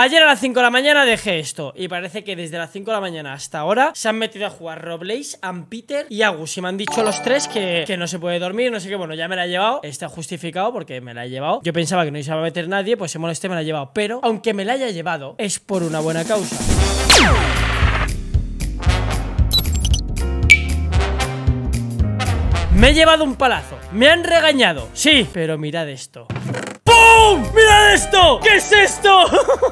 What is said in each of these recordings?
Ayer a las 5 de la mañana dejé esto Y parece que desde las 5 de la mañana hasta ahora Se han metido a jugar Roblaze, Peter y Agus Y me han dicho los tres que, que no se puede dormir No sé qué, bueno, ya me la he llevado Está justificado porque me la he llevado Yo pensaba que no iba a meter nadie, pues se moleste me la he llevado Pero, aunque me la haya llevado, es por una buena causa Me he llevado un palazo. Me han regañado. Sí, pero mirad esto. ¡Pum! ¡Mirad esto! ¿Qué es esto?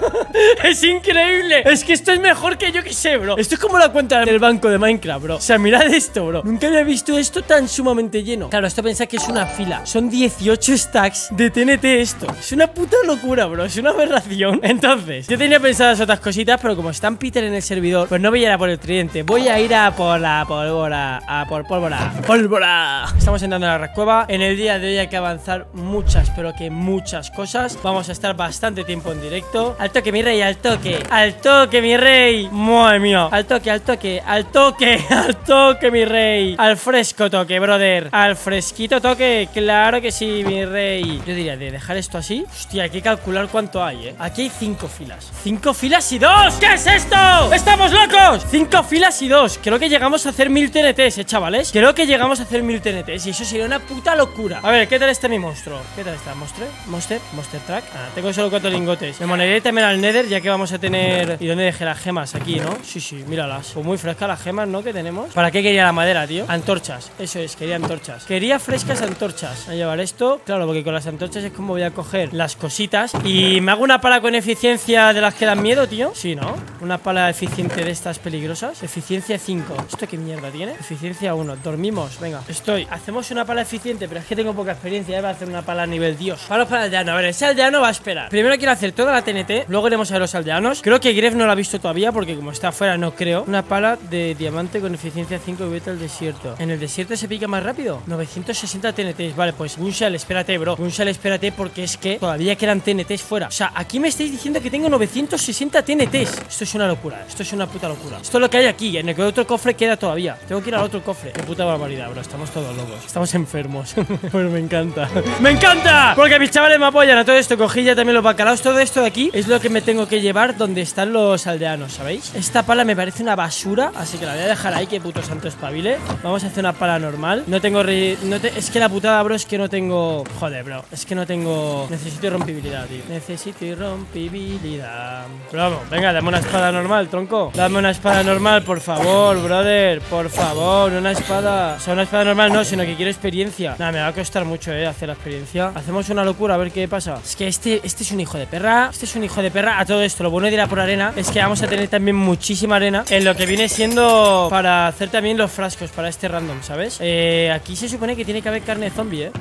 es increíble. Es que esto es mejor que yo que sé, bro. Esto es como la cuenta del banco de Minecraft, bro. O sea, mirad esto, bro. Nunca había visto esto tan sumamente lleno. Claro, esto pensáis que es una fila. Son 18 stacks de TNT esto. Es una puta locura, bro. Es una aberración. Entonces, yo tenía pensadas otras cositas, pero como están Peter en el servidor, pues no voy a ir a por el tridente. Voy a ir a por la pólvora. A por pólvora. ¡Pólvora! Estamos entrando a la cueva. En el día de hoy hay que avanzar muchas, pero que muchas cosas. Vamos a estar bastante tiempo en directo. Al toque, mi rey, al toque. Al toque, mi rey. Madre mía. Al toque, al toque, al toque, al toque, mi rey. Al fresco toque, brother. Al fresquito toque. Claro que sí, mi rey. Yo diría de dejar esto así. Hostia, hay que calcular cuánto hay, eh. Aquí hay cinco filas. Cinco filas y dos. ¿Qué es esto? ¡Estamos locos! Cinco filas y dos. Creo que llegamos a hacer mil TNTs, eh, chavales. Creo que llegamos a hacer mil TNTs. Y eso sería una puta locura. A ver, ¿qué tal está mi monstruo? ¿Qué tal está? ¿Monster? ¿Monster? ¿Monster Track? Ah, tengo solo cuatro lingotes. Me moneré también al Nether, ya que vamos a tener. ¿Y dónde dejé las gemas? Aquí, ¿no? Sí, sí, míralas. Pues muy frescas las gemas, ¿no? Que tenemos. ¿Para qué quería la madera, tío? Antorchas. Eso es, quería antorchas. Quería frescas antorchas. Voy a llevar esto. Claro, porque con las antorchas es como voy a coger las cositas. Y me hago una pala con eficiencia de las que dan miedo, tío. Sí, ¿no? Una pala eficiente de estas peligrosas. Eficiencia 5. ¿Esto qué mierda tiene? Eficiencia 1. Dormimos. Venga, estoy. Hacemos una pala eficiente, pero es que tengo poca experiencia. Voy a hacer una pala a nivel Dios. Vamos para el aldeano. A ver, ese aldeano va a esperar. Primero quiero hacer toda la TNT. Luego iremos a los aldeanos. Creo que Gref no lo ha visto todavía porque como está afuera no creo. Una pala de diamante con eficiencia 5 y vete al desierto. ¿En el desierto se pica más rápido? 960 TNTs. Vale, pues Gunshell, espérate, bro. Gunshell, espérate porque es que todavía quedan TNTs fuera. O sea, aquí me estáis diciendo que tengo 960 TNTs. Esto es una locura. Esto es una puta locura. Esto es lo que hay aquí. En el otro cofre queda todavía. Tengo que ir al otro cofre. Qué puta barbaridad, bro. Estamos todos locos. Estamos enfermos. Bueno, me encanta. ¡Me encanta! Porque mis chavales me apoyan a todo esto. Cogí ya también los bacalaos. Todo esto de aquí es lo que me tengo que llevar donde están los aldeanos, ¿sabéis? Esta pala me parece una basura, así que la voy a dejar ahí. Que puto santo espabile. Vamos a hacer una pala normal. No tengo. No te... Es que la putada, bro, es que no tengo. Joder, bro. Es que no tengo. Necesito rompibilidad, tío. Necesito rompibilidad. Pero vamos, venga, dame una espada normal, tronco. Dame una espada normal, por favor, brother. Por favor, una espada. O sea, una espada normal no, sino que quiero experiencia. Nada, me va a costar mucho, eh, hacer la experiencia. Hacemos una locura, a ver qué pasa. Es que este, este es un hijo de perra. Este es un hijo de perra. A todo esto, lo bueno de ir a por arena es que vamos a tener también muchísima arena en lo que viene siendo para hacer también los frascos para este random, ¿sabes? Eh, aquí se supone que tiene que haber carne zombie, ¿eh?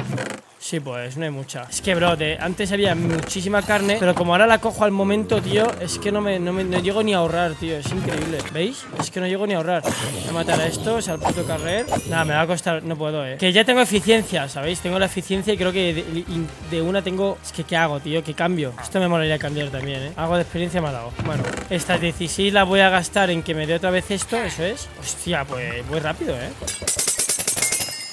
Sí, pues no hay mucha. Es que, bro, antes había muchísima carne, pero como ahora la cojo al momento, tío, es que no me, no me no llego ni a ahorrar, tío. Es increíble. ¿Veis? Es que no llego ni a ahorrar. Voy a matar a estos, al puto carrer. Nada, me va a costar. No puedo, eh. Que ya tengo eficiencia, ¿sabéis? Tengo la eficiencia y creo que de, una tengo. Es que, ¿qué hago, tío? ¿Qué cambio? Esto me molaría cambiar también, eh. Algo de experiencia me ha dado. Bueno, estas 16 las voy a gastar en que me dé otra vez esto, eso es. Hostia, pues muy rápido, eh.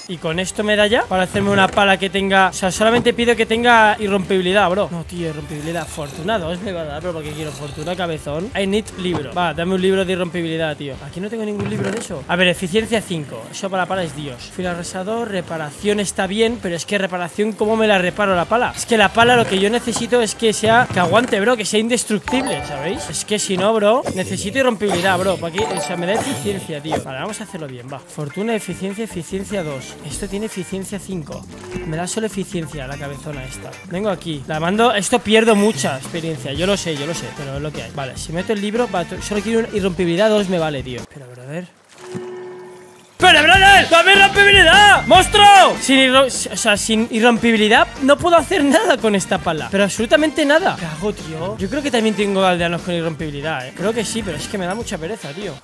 Y con esto me da ya para hacerme una pala que tenga... O sea, solamente pido que tenga irrompibilidad, bro. No, tío, irrompibilidad Fortuna 2 me va a dar, pero porque quiero fortuna, cabezón. I need libro. Va, dame un libro de irrompibilidad, tío. Aquí no tengo ningún libro de eso. A ver, eficiencia 5 Eso para la pala es Dios. Filo arrasador, reparación está bien Pero es que reparación, ¿cómo me la reparo la pala? Es que la pala lo que yo necesito es que sea... Que aguante, bro, que sea indestructible, ¿sabéis? Es que si no, bro Necesito irrompibilidad, bro Para que, o sea, me da eficiencia, tío. Vale, vamos a hacerlo bien, va. Fortuna, eficiencia, eficiencia 2 esto tiene eficiencia 5 Me da solo eficiencia la cabezona esta Vengo aquí La mando Esto pierdo mucha experiencia Yo lo sé, yo lo sé Pero es lo que hay Vale, si meto el libro Solo quiero una irrompibilidad 2 me vale, tío Pero, a ver ¡Pero, brother! ¡Dame irrompibilidad! ¡Monstruo! Sin, o sea, sin irrompibilidad no puedo hacer nada con esta pala Pero absolutamente nada ¿Qué hago, tío? Yo creo que también tengo aldeanos con irrompibilidad, ¿eh? Creo que sí, pero es que me da mucha pereza, tío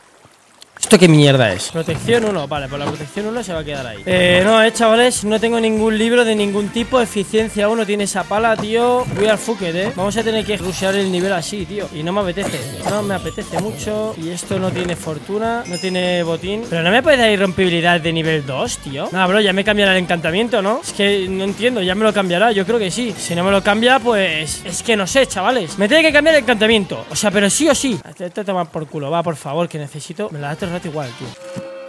¿Esto qué mierda es? Protección 1, vale, pues la protección 1 se va a quedar ahí. Eh, no, eh, chavales, no tengo ningún libro de ningún tipo Eficiencia 1 tiene esa pala, tío. Voy al fucket, eh. Vamos a tener que rushear el nivel así, tío. Y no me apetece, no me apetece mucho. Y esto no tiene fortuna, no tiene botín. Pero no me puede dar irrompibilidad de nivel 2, tío. No, bro, ya me cambiará el encantamiento, ¿no? Es que no entiendo, ya me lo cambiará, yo creo que sí. Si no me lo cambia, pues... Es que no sé, chavales. Me tiene que cambiar el encantamiento. O sea, pero sí o sí. Te, te por culo, va, por favor, que necesito. Me la da igual, tío.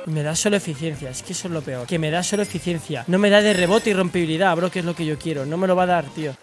Me da solo eficiencia, es que eso es lo peor. Que me da solo eficiencia. No me da de rebote y rompibilidad, bro, que es lo que yo quiero. No me lo va a dar, tío.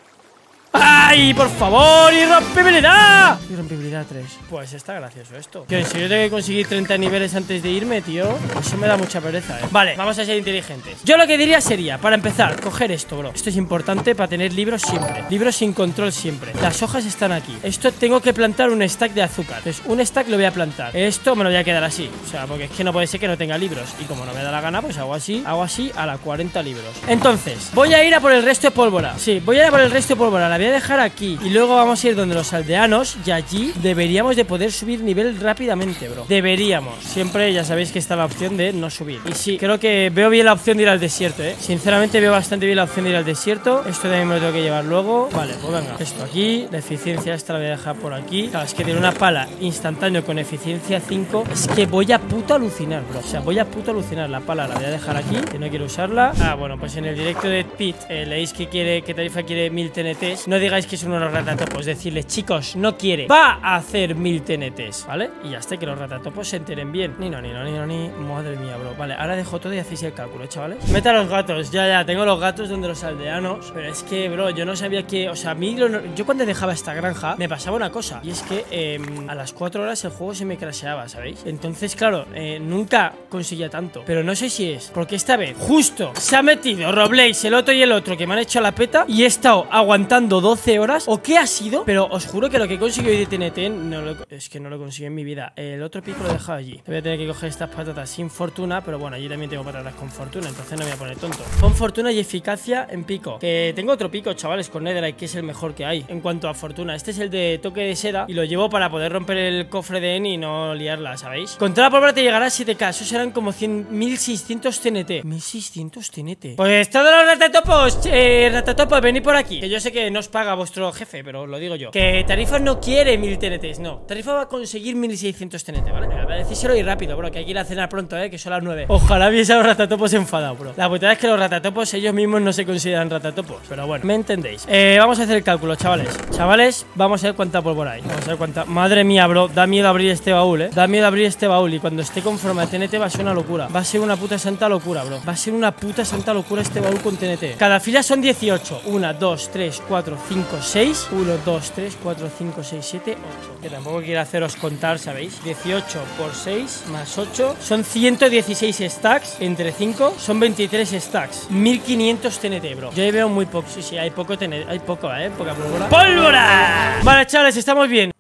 ¡Ay, por favor! ¡Irrompibilidad! Irrompibilidad 3 Pues está gracioso esto. Que en serio tengo que conseguir 30 niveles antes de irme, tío. Eso me da mucha pereza, eh. Vale, vamos a ser inteligentes. Yo lo que diría sería, para empezar, coger esto, bro. Esto es importante para tener libros siempre. Libros sin control siempre. Las hojas están aquí. Esto tengo que plantar un stack de azúcar. Entonces, un stack lo voy a plantar. Esto me lo voy a quedar así. O sea, porque es que no puede ser que no tenga libros. Y como no me da la gana, pues hago así Hago así a la 40 libros. Entonces, voy a ir a por el resto de pólvora. Sí, voy a ir a por el resto de pólvora. La voy a dejar aquí Y luego vamos a ir donde los aldeanos Y allí deberíamos de poder subir nivel rápidamente, bro. Deberíamos. Siempre ya sabéis que está la opción de no subir. Y sí, creo que veo bien la opción de ir al desierto, eh. Sinceramente veo bastante bien la opción de ir al desierto. Esto también me lo tengo que llevar luego. Vale, pues venga. Esto aquí La eficiencia esta la voy a dejar por aquí. Claro, es que tiene una pala instantáneo con eficiencia 5 Es que voy a puto alucinar, bro. O sea, voy a puto alucinar. La pala la voy a dejar aquí Que no quiero usarla. Ah, bueno, pues en el directo de Pit eh, Leéis que quiere Que Tarifa quiere 1000 TNTs No digáis que es unos ratatopos Decirles, chicos, no quiere Va a hacer mil TNTs, ¿vale? Y ya está, que los ratatopos se enteren bien. Ni no, ni no, ni no, ni Madre mía, bro. Vale, ahora dejo todo y hacéis el cálculo, chavales. Meta los gatos, ya, ya, tengo los gatos donde los aldeanos. Pero es que, bro, yo no sabía que O sea, a mí, yo cuando dejaba esta granja Me pasaba una cosa Y es que em, a las 4 horas el juego se me crasheaba, ¿sabéis? Entonces, claro, eh, nunca conseguía tanto. Pero no sé si es Porque esta vez, justo, se ha metido Roblaze, el otro y el otro Que me han hecho la peta Y he estado aguantando 12 horas ¿O qué ha sido? Pero os juro que lo que he conseguido de TNT no Es que no lo conseguí en mi vida. El otro pico lo he dejado allí. Voy a tener que coger estas patatas sin fortuna Pero bueno, allí también tengo patatas con fortuna Entonces no me voy a poner tonto. Con fortuna y eficacia en pico. Que tengo otro pico, chavales, con Netherite Que es el mejor que hay. En cuanto a fortuna Este es el de toque de seda Y lo llevo para poder romper el cofre de N y no liarla, ¿sabéis? Contra la pólvora te llegará a 7k Eso serán como 100, 1600 TNT 1600 TNT Pues todos los ratatopos Eh, ratatopos, venid por aquí Que yo sé que no paga vuestro jefe, pero lo digo yo. Que Tarifa no quiere 1000 TNTs, no. Tarifa va a conseguir 1600 TNT, ¿vale? Voy a decírselo y rápido, bro Que hay que ir a cenar pronto, ¿eh? Que son las 9 Ojalá viese a los ratatopos enfadados, bro. La putada es que los ratatopos ellos mismos no se consideran ratatopos Pero bueno, me entendéis eh, Vamos a hacer el cálculo, chavales. Chavales, vamos a ver cuánta pólvora hay. Vamos a ver cuánta. Madre mía, bro, da miedo abrir este baúl, ¿eh? Da miedo abrir este baúl Y cuando esté conforme a TNT va a ser una locura. Va a ser una puta santa locura, bro. Va a ser una puta santa locura este baúl con TNT Cada fila son 18 1, 2, 3, 4, 5, 6 1, 2, 3, 4, 5, 6, 7, 8 Que tampoco quiero haceros contar, ¿sabéis? 18 por 6 más 8 Son 116 stacks. Entre 5 son 23 stacks. 1500 TNT, bro. Yo ahí veo muy poco, sí, sí, hay poco TNT Hay poco, ¿eh? Poca pólvora. ¡Pólvora! Vale, chavales, estamos bien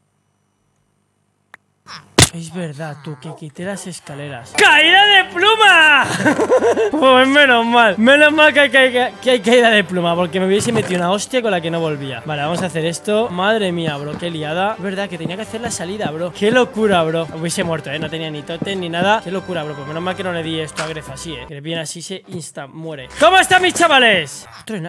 es verdad, tú, que quité las escaleras. ¡Caída de pluma! pues menos mal. Menos mal que hay, que hay, caída de pluma Porque me hubiese metido una hostia con la que no volvía. Vale, vamos a hacer esto. Madre mía, bro, qué liada. Es verdad que tenía que hacer la salida, bro. Qué locura, bro. Hubiese muerto, eh, no tenía ni totem ni nada. Qué locura, bro, pues menos mal que no le di esto a Gref así, eh Que bien así se insta muere. ¿Cómo están mis chavales?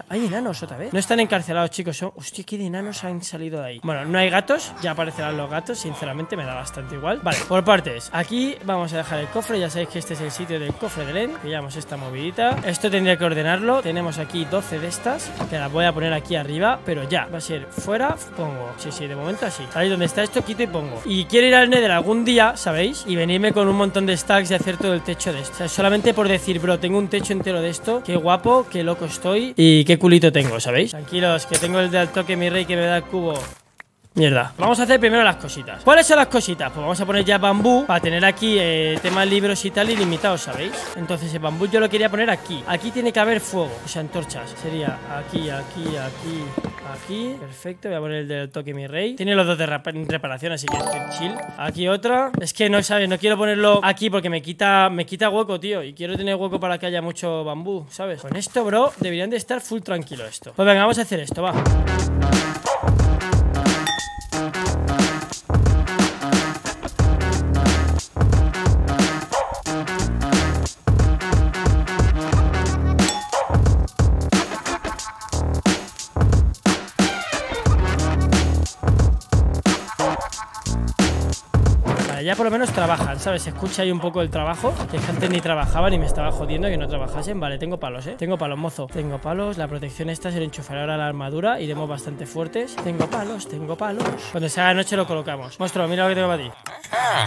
hay enanos otra vez No están encarcelados, chicos. Son... Hostia, qué de enanos han salido de ahí. Bueno, no hay gatos. Ya aparecerán los gatos Sinceramente me da bastante igual. Vale, por partes. Aquí vamos a dejar el cofre. Ya sabéis que este es el sitio del cofre de Len. Pillamos esta movidita. Esto tendría que ordenarlo. Tenemos aquí 12 de estas Que las voy a poner aquí arriba Pero ya, va a ser fuera, pongo. Sí, sí, de momento así. ¿Sabéis dónde está esto? Quito y pongo. Y quiero ir al Nether algún día, ¿sabéis? Y venirme con un montón de stacks y hacer todo el techo de esto. O sea, solamente por decir, bro, tengo un techo entero de esto. Qué guapo, qué loco estoy Y qué culito tengo, ¿sabéis? Tranquilos, que tengo el del toque mi rey que me da el cubo Mierda. Vamos a hacer primero las cositas. ¿Cuáles son las cositas? Pues vamos a poner ya bambú para tener aquí eh, temas libros y tal ilimitados, ¿sabéis? Entonces el bambú yo lo quería poner aquí. Aquí tiene que haber fuego, o sea, antorchas. Sería aquí, aquí, aquí, aquí. Perfecto. Voy a poner el del toque mi rey. Tiene los dos de reparación, así que chill. Aquí otra. Es que no, ¿sabes? No quiero ponerlo aquí porque me quita, me quita hueco, tío. Y quiero tener hueco para que haya mucho bambú, ¿sabes? Con esto, bro, deberían de estar full tranquilo esto. Pues venga, vamos a hacer esto, va. Lo menos trabajan, ¿sabes? Se escucha ahí un poco el trabajo Que gente ni trabajaba ni me estaba jodiendo que no trabajasen Vale, tengo palos, ¿eh? Tengo palos, mozo Tengo palos, la protección esta se le enchufará ahora la armadura Iremos bastante fuertes Tengo palos, tengo palos Cuando se haga noche lo colocamos Monstruo, mira lo que tengo para ti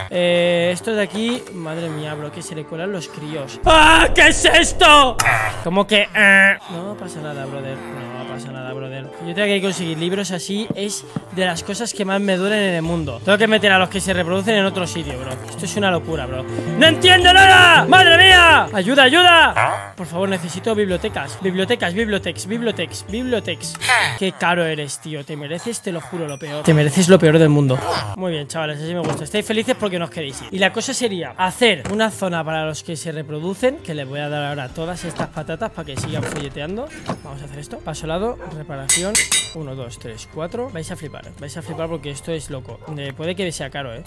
eh, esto de aquí, madre mía, bro, que se le cuelan los críos. ¡Ah! ¿Qué es esto? Como que. Eh? No pasa nada, brother. No pasa nada, brother. Yo tengo que conseguir libros así. Es de las cosas que más me duelen en el mundo. Tengo que meter a los que se reproducen en otro sitio, bro. Esto es una locura, bro. ¡No entiendo nada! ¡Madre mía! ¡Ayuda, ayuda! Por favor, necesito bibliotecas. Bibliotecas, bibliotecas, bibliotecas, bibliotecas. Qué caro eres, tío. Te mereces, te lo juro, lo peor. Te mereces lo peor del mundo. Muy bien, chavales, así me gusta. Estáis felices porque no os queréis ir. Y la cosa sería hacer una zona para los que se reproducen. Que les voy a dar ahora todas estas patatas para que sigan folleteando. Vamos a hacer esto. Paso lado, reparación. 1, 2, 3, 4. Vais a flipar. Vais a flipar porque esto es loco. Eh, puede que sea caro, ¿eh?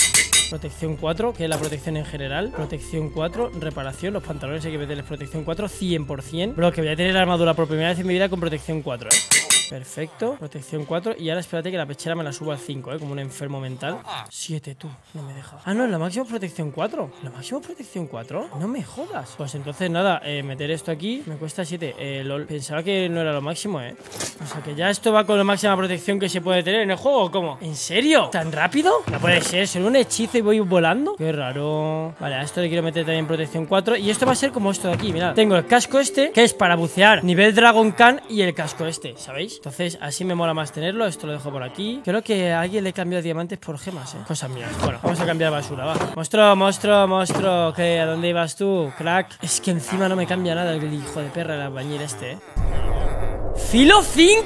Protección 4, que es la protección en general. Protección 4, reparación. Los pantalones hay que meterles protección 4, 100%. Bro, que voy a tener la armadura por primera vez en mi vida con protección 4, ¿eh? Perfecto, protección 4 Y ahora espérate que la pechera me la subo al 5, ¿eh? Como un enfermo mental 7, tú, no me deja Ah, no, la máxima protección 4 ¿La máxima protección 4? No me jodas Pues entonces nada, eh, meter esto aquí Me cuesta 7 eh, lol. Pensaba que no era lo máximo, ¿eh? O sea que ya esto va con la máxima protección que se puede tener en el juego ¿Cómo? ¿En serio? ¿Tan rápido? No puede ser, solo un hechizo y voy volando Qué raro Vale, a esto le quiero meter también protección 4 Y esto va a ser como esto de aquí, mirad Tengo el casco este, que es para bucear nivel Dragon Khan Y el casco este, ¿sabéis? Entonces así me mola más tenerlo Esto lo dejo por aquí Creo que a alguien le he cambiado diamantes por gemas, eh Cosas mías Bueno, vamos a cambiar basura, va Monstruo, monstruo, monstruo ¿Qué? ¿A dónde ibas tú? Crack Es que encima no me cambia nada el hijo de perra El albañil este, eh ¿Filo 5?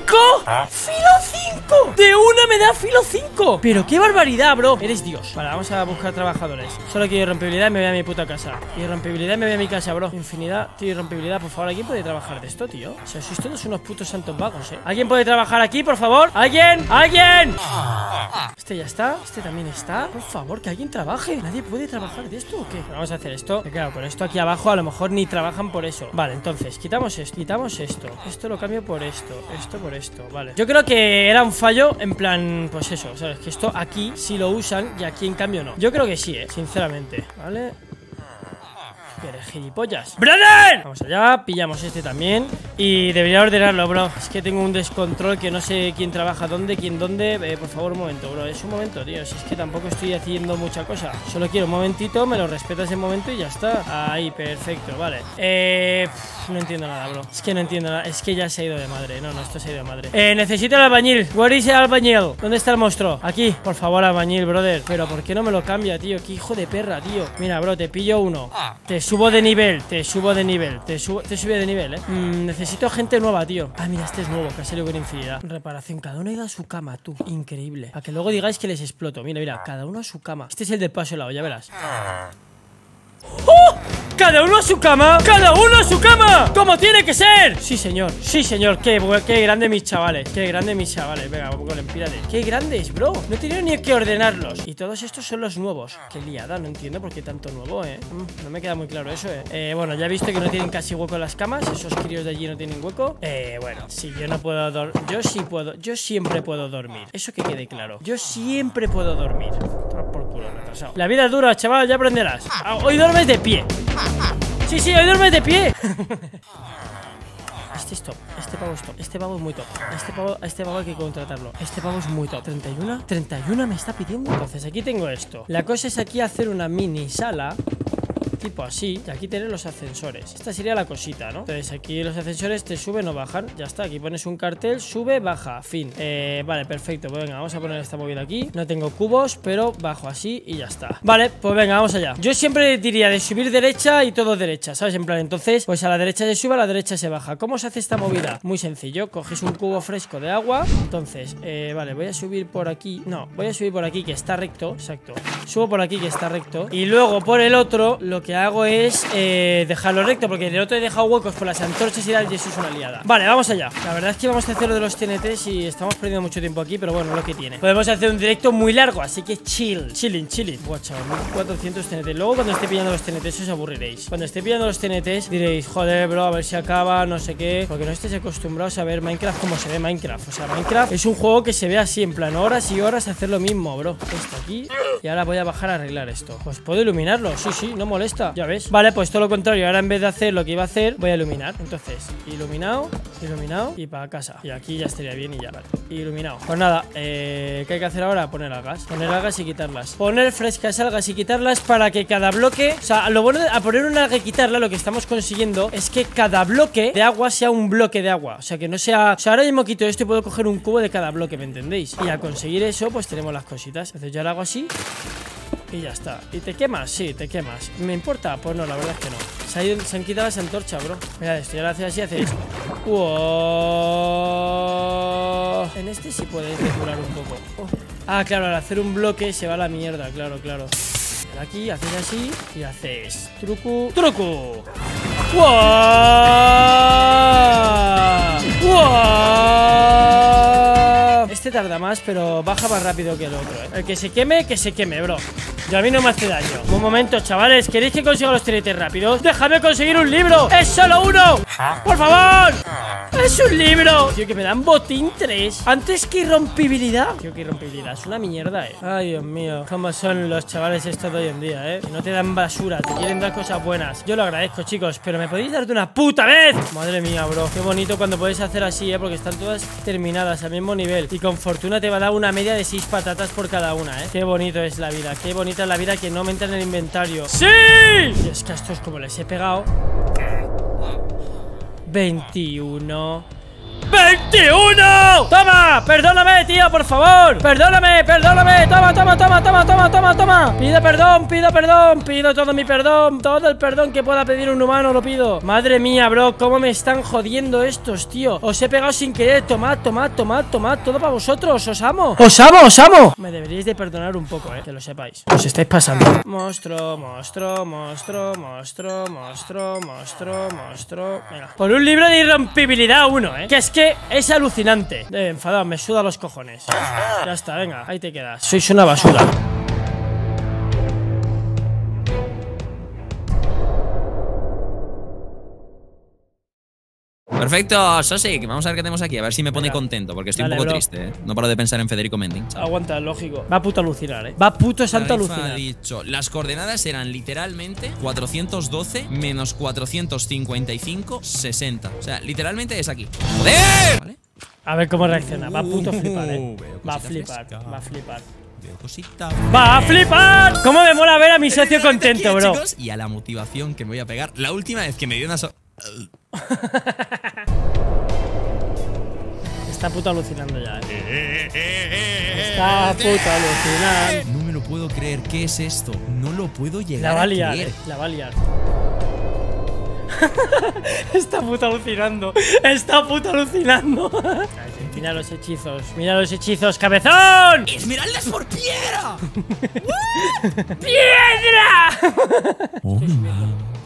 ¡Filo 5! ¡De una me da filo 5! Pero qué barbaridad, bro Eres Dios Vale, vamos a buscar trabajadores Solo quiero irrompibilidad y me voy a mi puta casa Irrompibilidad y me voy a mi casa, bro Infinidad, tío, irrompibilidad Por favor, ¿alguien puede trabajar de esto, tío? O sea, sois todos unos putos santos vagos, ¿eh? ¿Alguien puede trabajar aquí, por favor? ¿Alguien? ¿Alguien? Este ya está Este también está Por favor, que alguien trabaje. ¿Nadie puede trabajar de esto o qué? Vamos a hacer esto. Que claro, con esto aquí abajo a lo mejor ni trabajan por eso. Vale, entonces, quitamos esto Quitamos esto. Esto lo cambio por esto Esto por esto, vale. Yo creo que era un fallo en plan, pues eso ¿Sabes? Que esto aquí sí lo usan y aquí en cambio no. Yo creo que sí, eh, sinceramente Vale eres gilipollas. ¡Brother! Vamos allá, pillamos este también. Y debería ordenarlo, bro. Es que tengo un descontrol que no sé quién trabaja dónde, quién dónde. Eh, Por favor, un momento, bro. Es un momento, tío. Si es que tampoco estoy haciendo mucha cosa. Solo quiero un momentito, me lo respetas ese momento y ya está. Ahí, perfecto, vale. Eh... no entiendo nada, bro. Es que no entiendo nada. Es que ya se ha ido de madre. No, no, esto se ha ido de madre. Eh, necesito el albañil. Where is el albañil? ¿Dónde está el monstruo? Aquí. Por favor, albañil, brother. Pero ¿por qué no me lo cambia, tío? Qué hijo de perra, tío. Mira, bro, te pillo uno. Te subo de nivel, te subo de nivel Te subo, te subo de nivel, eh. Mm, Necesito gente nueva, tío. Ah, mira, este es nuevo, que ha salido con infinidad. Reparación, cada uno ha ido a su cama, tú. Increíble. A que luego digáis que les exploto. Mira, mira, cada uno a su cama. Este es el del paso helado, ya verás. ¡Oh! ¡Cada uno a su cama! ¡Cada uno a su cama! ¡Como tiene que ser! Sí, señor, sí, señor. Qué, qué grande mis chavales. Qué grande mis chavales. Venga, golem, pírate Qué grandes, bro. No he tenido ni que ordenarlos. Y todos estos son los nuevos. Qué liada, no entiendo por qué tanto nuevo, eh. Mm, No me queda muy claro eso, eh. eh Bueno, ya he visto que no tienen casi hueco las camas. Esos críos de allí no tienen hueco. Eh, bueno Si yo no puedo dormir Yo sí puedo Yo siempre puedo dormir. Eso que quede claro. Yo siempre puedo dormir La vida es dura, chaval, ya aprenderás. Ah, Hoy duermes de pie. Sí, sí, hoy duermes de pie. Este es top, este pavo es top Este pavo es muy top. Este pavo, este pavo hay que contratarlo. Este pavo es muy top. 31, 31 me está pidiendo Entonces aquí tengo esto. La cosa es aquí hacer una mini sala tipo así Y aquí tener los ascensores. Esta sería la cosita, ¿no? Entonces aquí los ascensores te suben o bajan Ya está, aquí pones un cartel, sube, baja, fin. Eh, Vale, perfecto, pues venga, vamos a poner esta movida aquí. No tengo cubos, pero bajo así y ya está. Vale, pues venga, vamos allá. Yo siempre diría de subir derecha y todo derecha, ¿sabes? En plan, entonces, pues a la derecha se sube, a la derecha se baja. ¿Cómo se hace esta movida? Muy sencillo, coges un cubo fresco de agua. Entonces, eh, vale, voy a subir por aquí. No, voy a subir por aquí que está recto. Exacto. Subo por aquí que está recto. Y luego por el otro lo lo que hago es eh, dejarlo recto, porque el otro he dejado huecos por las antorchas y tal, y eso es una liada. Vale, vamos allá. La verdad es que vamos a hacer lo de los TNTs y estamos perdiendo mucho tiempo aquí, pero bueno, lo que tiene. Podemos hacer un directo muy largo, así que chill, chilling, chilling. Buah, chaval, 1400 TNT. Luego cuando esté pillando los TNTs os aburriréis. Cuando esté pillando los TNTs diréis, joder, bro, a ver si acaba, no sé qué. Porque no estéis acostumbrados a ver Minecraft como se ve Minecraft. O sea, Minecraft es un juego que se ve así, en plan, horas y horas hacer lo mismo, bro. Esto aquí. Y ahora voy a bajar a arreglar esto. Pues puedo iluminarlo, sí, sí, no molesta. Ya ves. Vale, pues todo lo contrario. Ahora en vez de hacer lo que iba a hacer, voy a iluminar. Entonces, iluminado, iluminado y para casa. Y aquí ya estaría bien y ya, vale. Iluminado. Pues nada, eh, ¿qué hay que hacer ahora? Poner algas. Poner algas y quitarlas. Poner frescas algas y quitarlas para que cada bloque. O sea, lo bueno de a poner una alga y quitarla, lo que estamos consiguiendo es que cada bloque de agua sea un bloque de agua. O sea, que no sea. O sea, ahora mismo quito esto y puedo coger un cubo de cada bloque, ¿me entendéis? Y a conseguir eso, pues tenemos las cositas. Entonces yo lo hago así. Y ya está. ¿Y te quemas? Sí, te quemas. ¿Me importa? Pues no, la verdad es que no. Se, han quitado las antorchas, bro. Mira esto, y ahora haces así, haces. ¡Wow! En este sí puedes depurar un poco. Oh. Ah, claro, al hacer un bloque se va a la mierda, claro, claro. Aquí haces así y haces. Truco. ¡Truco! ¡Wow! ¡Wow! Este tarda más, pero baja más rápido que el otro, ¿eh? El que se queme, que se queme, bro. Yo a mí no me hace daño. Un momento, chavales. ¿Queréis que consiga los TNT rápidos? ¡Déjame conseguir un libro! ¡Es solo uno! ¡Por favor! ¡Es un libro! Tío, que me dan botín 3 Antes que irrompibilidad. Tío, que irrompibilidad Es una mierda, eh. Ay, Dios mío. Cómo son los chavales estos de hoy en día, eh. Que no te dan basura Te quieren dar cosas buenas. Yo lo agradezco, chicos Pero me podéis dar de una puta vez Madre mía, bro. Qué bonito cuando puedes hacer así, eh Porque están todas terminadas al mismo nivel. Y con fortuna te va a dar una media de 6 patatas por cada una, eh. Qué bonito es la vida Qué bonita es la vida que no me entra en el inventario. ¡Sí! Y es que a estos como les he pegado 21 ¡21! ¡Toma! ¡Perdóname, tío, por favor! ¡Perdóname, perdóname! ¡Toma, toma, toma, toma, toma, toma, toma! Pido perdón, pido perdón, pido todo mi perdón Todo el perdón que pueda pedir un humano lo pido Madre mía, bro, cómo me están jodiendo estos, tío Os he pegado sin querer Tomad, tomad, tomad, tomad Todo para vosotros, os amo ¡Os amo, os amo! Me deberíais de perdonar un poco, eh Que lo sepáis Os estáis pasando Monstruo, monstruo, monstruo, monstruo, monstruo, monstruo, monstruo Venga Por un libro de irrompibilidad uno, eh Que es que es alucinante. Eh, enfadado, me suda los cojones. Ya está, venga, ahí te quedas. Sois una basura Perfecto, Sosik, vamos a ver qué tenemos aquí, a ver si me pone contento, porque estoy Dale, un poco bro. triste, ¿eh? No paro de pensar en Federico Mending. Aguanta, lógico Va a puto alucinar, eh Va a puto santo Tarifa ha alucinar dicho, las coordenadas eran literalmente 412 menos 455, 60. O sea, literalmente es aquí. ¡Joder! ¿Vale? A ver cómo reacciona Va a puto flipar, eh Uh, veo Va a flipar, fresca. va a flipar Veo cosita. ¡Va a flipar! ¿Cómo me mola ver a mi socio contento, Aquí, bro? chicos, y a la motivación que me voy a pegar. La última vez que me dio una so- Está puto alucinando ya, eh Está puto alucinando No me lo puedo creer. ¿Qué es esto? No lo puedo La llegar va a a liar, creer. eh, la va a liar Está puto alucinando Está puto alucinando Mira los hechizos Mira los hechizos, cabezón ¡Esmeraldas por piedra! ¡Piedra! Oh,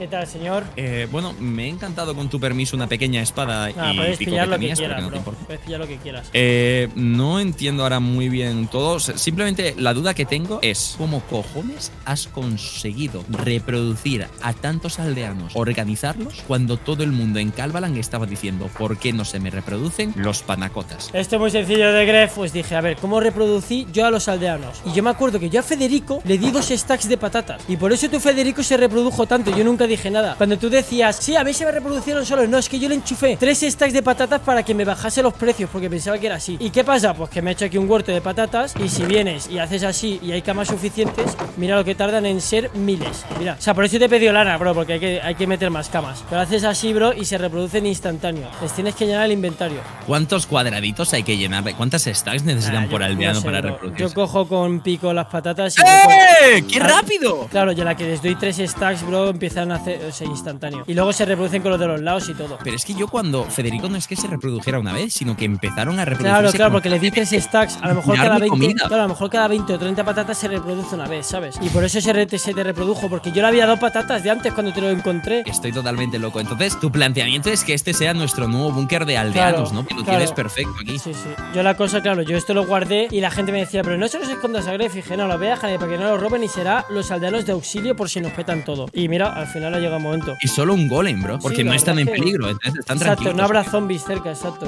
¿Qué tal, señor? Eh, bueno, me he encantado con tu permiso una pequeña espada Ah, y puedes pico pillar que lo que quieras, no bro. Puedes pillar lo que quieras Eh, no entiendo ahora muy bien todo. Simplemente la duda que tengo es ¿Cómo cojones has conseguido reproducir a tantos aldeanos, organizarlos, cuando todo el mundo en Calvalan estaba diciendo ¿por qué no se me reproducen los panacotas? Esto es muy sencillo de Gref, pues dije, a ver, ¿cómo reproducí yo a los aldeanos? Y yo me acuerdo que yo a Federico le di dos stacks de patatas. Y por eso tu Federico se reprodujo tanto, yo nunca dije nada. Cuando tú decías, sí, a mí se me reproducieron solos, no, es que yo le enchufé tres stacks de patatas para que me bajase los precios, porque pensaba que era así. ¿Y qué pasa? Pues que me he hecho aquí un huerto de patatas, y si vienes y haces así y hay camas suficientes, mira lo que tardan en ser miles. Mira, o sea, por eso te he pedido lana, bro, porque hay que, hay que meter más camas. Pero haces así, bro, y se reproducen instantáneo. Les tienes que llenar el inventario. ¿Cuántos cuadraditos hay que llenar? ¿Cuántas stacks necesitan Ah, por aldeano no sé, para bro. reproducirse? Yo cojo con pico las patatas y. ¡Eh! ¡Qué rápido! Claro, y a la que les doy tres stacks, bro, empiezan a hace, o sea, instantáneo. Y luego se reproducen con los de los lados y todo. Pero es que yo cuando Federico no es que se reprodujera una vez, sino que empezaron a reproducirse. Claro, claro, porque le di tres stacks. A lo mejor cada 20, comida. claro, a lo mejor cada 20 o 30 patatas se reproduce una vez, ¿sabes? Y por eso se, re- se te reprodujo, porque yo le había dado patatas de antes cuando te lo encontré. Estoy totalmente loco. Entonces, tu planteamiento es que este sea nuestro nuevo búnker de aldeanos, Claro, ¿no? Que lo claro. tienes perfecto aquí. Sí, sí. Yo la cosa, claro, yo esto lo guardé y la gente me decía, pero no se los escondas a Gref. Y dije, no, lo voy a dejar para que no lo roben y será los aldeanos de auxilio por si nos petan todo. Y mira, al final ha llegado el momento. Y solo un golem, bro. Porque Sí, no están en peligro. Entonces están Exacto, tranquilos. no habrá zombies cerca, exacto.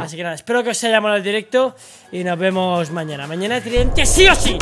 Así que nada, espero que os haya molado el directo y nos vemos mañana. Mañana tridente sí o sí.